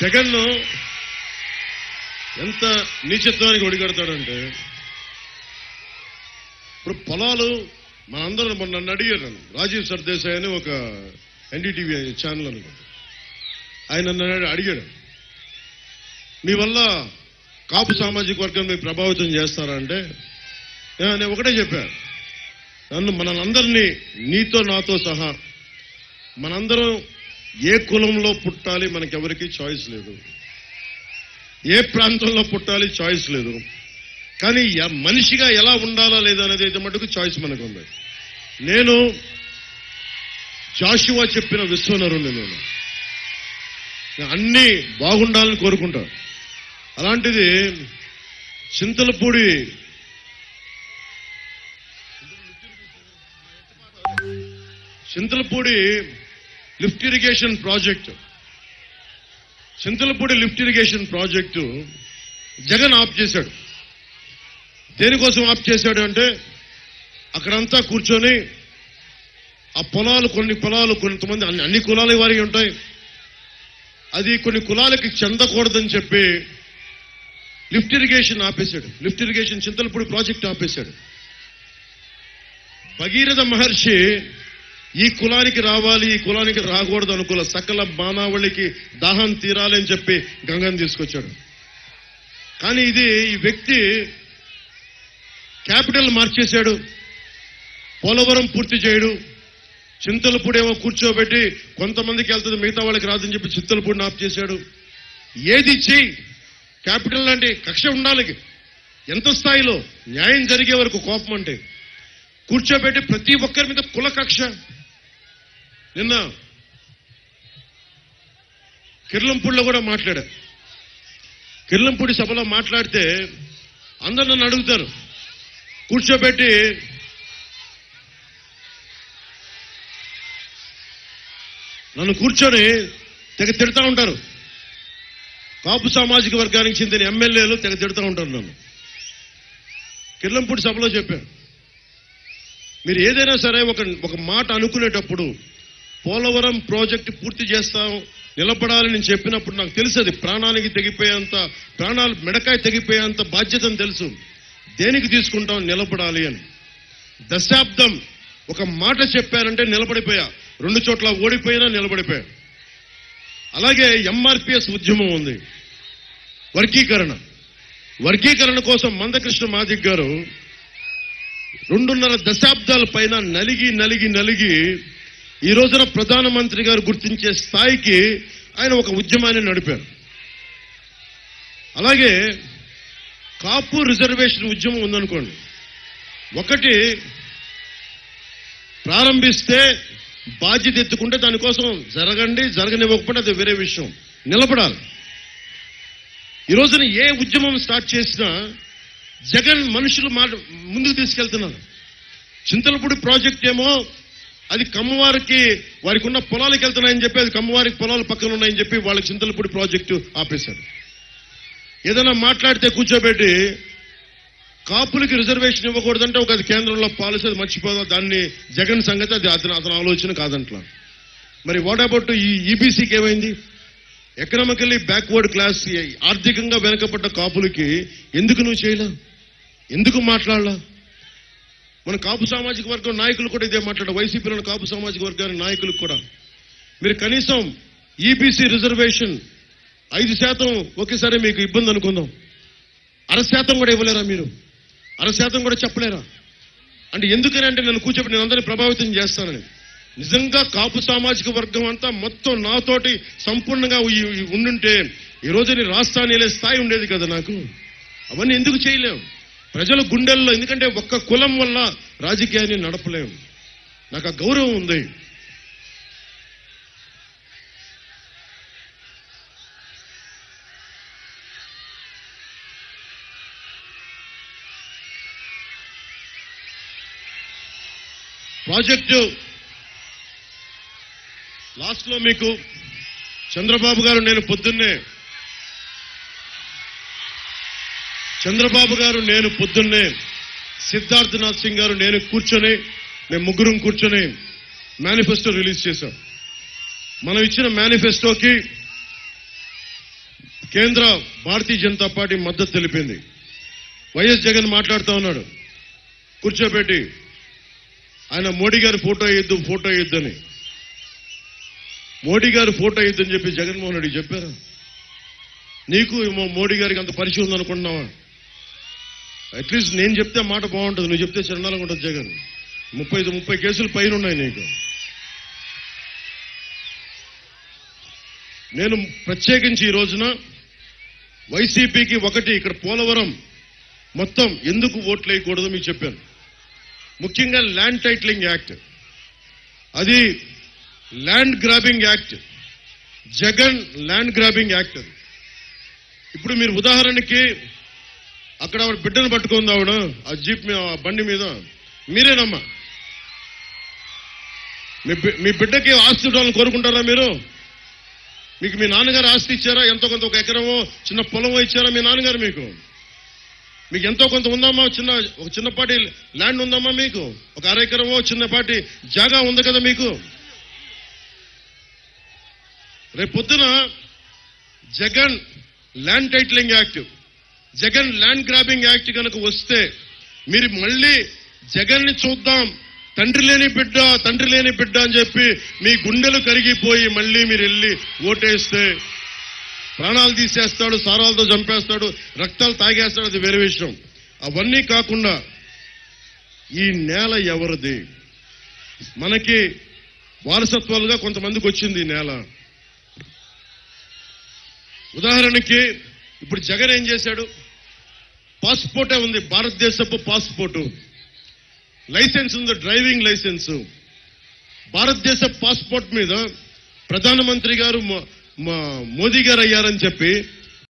జగన్ను ఎంత నీచత్వానికి ఒడిగడతాడంటే ఇప్పుడు పొలాలు మనందరం మొన్న నన్ను అడిగారు నన్ను. రాజీవ్ సర్దేశాయ్ అని ఒక ఎన్డీటీవీ ఛానల్ అనుకుంటా. ఆయన నన్ను అడిగాడు. మీ వల్ల కాపు సామాజిక వర్గం మీరు ప్రభావితం చేస్తారా? అంటే నేను నేను ఒకటే చెప్పాను. నన్ను మనందరినీ నీతో నాతో సహా మనందరం ఏ కులంలో పుట్టాలి మనకెవరికి చాయిస్ లేదు. ఏ ప్రాంతంలో పుట్టాలి చాయిస్ లేదు. కానీ మనిషిగా ఎలా ఉండాలా లేదా అనేది అయితే మటుకు చాయిస్ మనకు ఉంది నేను జాషువా చెప్పిన విశ్వనరుణ్ణి నేను. నేను బాగుండాలని కోరుకుంటా. అలాంటిది Chintalapudi Chintalapudi lift irrigation project. Chintalapudi lift irrigation project Jagan off చేశాడు. దేనికోసం ఆఫ్ చేశాడు అంటే అక్కడంతా కూర్చొని ఆ పొలాలు కొన్ని పొలాలు కొంతమంది అన్ని అన్ని కులాల వారికి ఉంటాయి. అది కొన్ని కులాలకి చెందకూడదని చెప్పి లిఫ్ట్ ఇరిగేషన్ ఆపేశాడు. లిఫ్ట్ ఇరిగేషన్ చింతలపూడి ప్రాజెక్ట్ ఆపేశాడు. భగీరథ మహర్షి ఈ కులానికి రావాలి ఈ కులానికి రాకూడదు అనుకున్న సకల మానవుడికి దాహం తీరాలి అని చెప్పి గంగని తీసుకొచ్చాడు. కానీ ఇది ఈ వ్యక్తి క్యాపిటల్ మార్చేశాడు పోలవరం పూర్తి చేయడు చింతలపూడేమో కూర్చోబెట్టి కొంతమందికి వెళ్తుంది మిగతా వాళ్ళకి రాదని చెప్పి చింతలపూడిని ఆఫ్ చేశాడు. ఏది చేయి క్యాపిటల్ లాంటి కక్ష ఉండాలి. ఎంత స్థాయిలో? న్యాయం జరిగే వరకు కోపం అంటే. కూర్చోబెట్టి ప్రతి ఒక్కరి మీద కుల కక్ష. నిన్న కిర్లంపూడిలో కూడా మాట్లాడా. కిర్లంపూడి సభలో మాట్లాడితే అందరు నన్ను అడుగుతారు. కూర్చోబెట్టి నన్ను కూర్చొని తెగ తిడతా ఉంటారు. కాపు సామాజిక వర్గానికి చెందిన ఎమ్మెల్యేలు తెగ తిడతా ఉంటారు నన్ను. కిర్లంపూడి సభలో చెప్పాను మీరు ఏదైనా సరే ఒక ఒక మాట అనుకునేటప్పుడు పోలవరం ప్రాజెక్టు పూర్తి చేస్తాం నిలబడాలని నేను చెప్పినప్పుడు నాకు తెలుసు అది ప్రాణానికి తెగిపోయేంత ప్రాణాలు మెడకాయ తెగిపోయేంత బాధ్యతను తెలుసు. దేనికి తీసుకుంటాం? నిలబడాలి అని. దశాబ్దం ఒక మాట చెప్పారంటే నిలబడిపోయా. రెండు చోట్ల ఓడిపోయినా నిలబడిపోయా. అలాగే ఎంఆర్పిఎస్ ఉద్యమం ఉంది. వర్గీకరణ. వర్గీకరణ కోసం మందకృష్ణ మాదిక్ గారు రెండున్నర దశాబ్దాల పైన నలిగి నలిగి నలిగి ఈ రోజున ప్రధానమంత్రి గారు గుర్తించే స్థాయికి ఆయన ఒక ఉద్యమాన్ని నడిపారు. అలాగే కాపు రిజర్వేషన్ ఉద్యమం ఉందనుకోండి. ఒకటి ప్రారంభిస్తే బాధ్యత ఎత్తుకుంటే దానికోసం జరగండి జరగనివ్వకపోతే అది వేరే విషయం. నిలబడాలి. ఈ రోజున ఏ ఉద్యమం స్టార్ట్ చేసినా జగన్ మనుషులు మాట ముందుకు తీసుకెళ్తున్నారు. చింతలపూడి ప్రాజెక్ట్ ఏమో అది కమ్మవారికి వారికి ఉన్న పొలాలకు వెళ్తున్నాయని చెప్పి అది కమ్మవారికి పొలాలు పక్కన ఉన్నాయని చెప్పి వాళ్ళకి చింతలపూడి ప్రాజెక్టు ఆపేశారు. ఏదైనా మాట్లాడితే కూర్చోబెట్టి కాపులకి రిజర్వేషన్ ఇవ్వకూడదంటే ఒక అది కేంద్రంలో పాలసీ అది మర్చిపోదా? దాన్ని జగన్ సంగతి అది అతను అతని ఆలోచన కాదంట్లా మరి వాట్ అబౌట్ ఈ ఈబీసీకి ఏమైంది? ఎకనామికల్లీ బ్యాక్వర్డ్ క్లాస్ ఆర్థికంగా వెనకబడ్డ కాపులకి ఎందుకు నువ్వు చేయలా? ఎందుకు మాట్లాడలా? మన కాపు సామాజిక వర్గం నాయకులు కూడా ఇదే మాట్లాడారు. వైసీపీలోని కాపు సామాజిక వర్గాన్ని నాయకులు కూడా. మీరు కనీసం ఈబీసీ రిజర్వేషన్ ఐదు శాతం ఒకేసారి మీకు ఇబ్బంది అనుకుందాం. అర శాతం కూడా ఇవ్వలేరా మీరు? అర శాతం కూడా చెప్పలేరా? అంటే ఎందుకని అంటే నన్ను కూర్చోబెట్టి నేను అందరినీ ప్రభావితం చేస్తానని. నిజంగా కాపు సామాజిక వర్గం అంతా మొత్తం నాతోటి సంపూర్ణంగా ఉండుంటే ఈ రోజు నేను రాష్ట్రాన్ని వెళ్ళే స్థాయి ఉండేది కదా నాకు. అవన్నీ ఎందుకు చేయలేము ప్రజల గుండెల్లో ఎందుకంటే ఒక్క కులం వల్ల రాజకీయాన్ని నడపలేము నాకు ఆ గౌరవం ఉంది. ప్రాజెక్టు లాస్ట్లో మీకు చంద్రబాబు గారు నేను పొద్దున్నే చంద్రబాబు గారు నేను పొద్దున్నే సిద్ధార్థనాథ్ సింగ్ గారు నేను కూర్చొని మేము ముగ్గురం కూర్చొని మేనిఫెస్టో రిలీజ్ చేశాం. మనం ఇచ్చిన మేనిఫెస్టోకి కేంద్ర భారతీయ జనతా పార్టీ మద్దతు తెలిపింది. వైఎస్ జగన్ మాట్లాడుతూ ఉన్నాడు. కూర్చోబెట్టి ఆయన మోడీ గారి ఫోటో వేయొద్దు ఫోటో వేయొద్దని మోడీ గారు ఫోటో వేయొద్దని చెప్పి జగన్మోహన్ రెడ్డి చెప్పారు? నీకు మోడీ గారికి అంత పరిచయం ఉందనుకుంటున్నావా? అట్లీస్ట్ నేను చెప్తే మాట బాగుంటుంది నువ్వు చెప్తే చిరణాలు ఉంటుంది జగన్ ముప్పై ముప్పై కేసులు పైన ఉన్నాయి నీకు. నేను ప్రత్యేకించి ఈ రోజున వైసీపీకి ఒకటి ఇక్కడ పోలవరం మొత్తం ఎందుకు ఓట్లు వేయకూడదు మీకు చెప్పాను. ముఖ్యంగా ల్యాండ్ టైటిలింగ్ యాక్ట్. అది land grabbing act. Jagan land grabbing act. అది ఇప్పుడు మీరు ఉదాహరణకి అక్కడ ఆవిడ బిడ్డను పట్టుకుంది ఆవిడ. ఆ జీప్ మీద ఆ బండి మీద. మీరేనమ్మా? మీ మీ బిడ్డకి ఆస్తి ఇవ్వాలని కోరుకుంటారా మీరు? మీకు మీ నాన్నగారు ఆస్తి ఇచ్చారా? ఎంతో కొంత ఒక ఎకరమో చిన్న పొలమో ఇచ్చారా మీ నాన్నగారు మీకు? మీకు ఎంతో కొంత ఉందమ్మా? చిన్న ఒక చిన్నపాటి ల్యాండ్ ఉందమ్మా మీకు? ఒక అర ఎకరమో చిన్నపాటి జాగా ఉంది కదా మీకు? రేపు పొద్దున Jagan land titling act Jagan land grabbing act కనుక వస్తే మీరు మళ్ళీ జగన్ని చూద్దాం. తండ్రి లేని బిడ్డ తండ్రి లేని బిడ్డ అని చెప్పి మీ గుండెలు కరిగిపోయి మళ్ళీ మీరు వెళ్ళి ఓటేస్తే ప్రాణాలు తీసేస్తాడు సారాలతో చంపేస్తాడు రక్తాలు తాగేస్తాడు అది వేరే విషయం. అవన్నీ కాకుండా ఈ నేల ఎవరిది? మనకి వారసత్వాలుగా కొంతమందికి వచ్చింది ఈ నేల. ఉదాహరణకి ఇప్పుడు జగన్ ఏం చేశాడు? పాస్పోర్టే ఉంది. భారతదేశపు పాస్పోర్టు. లైసెన్స్ ఉంది డ్రైవింగ్ లైసెన్స్. భారతదేశ పాస్పోర్ట్ మీద ప్రధానమంత్రి గారు మ- మ- మోదీ గారు అయ్యారని చెప్పి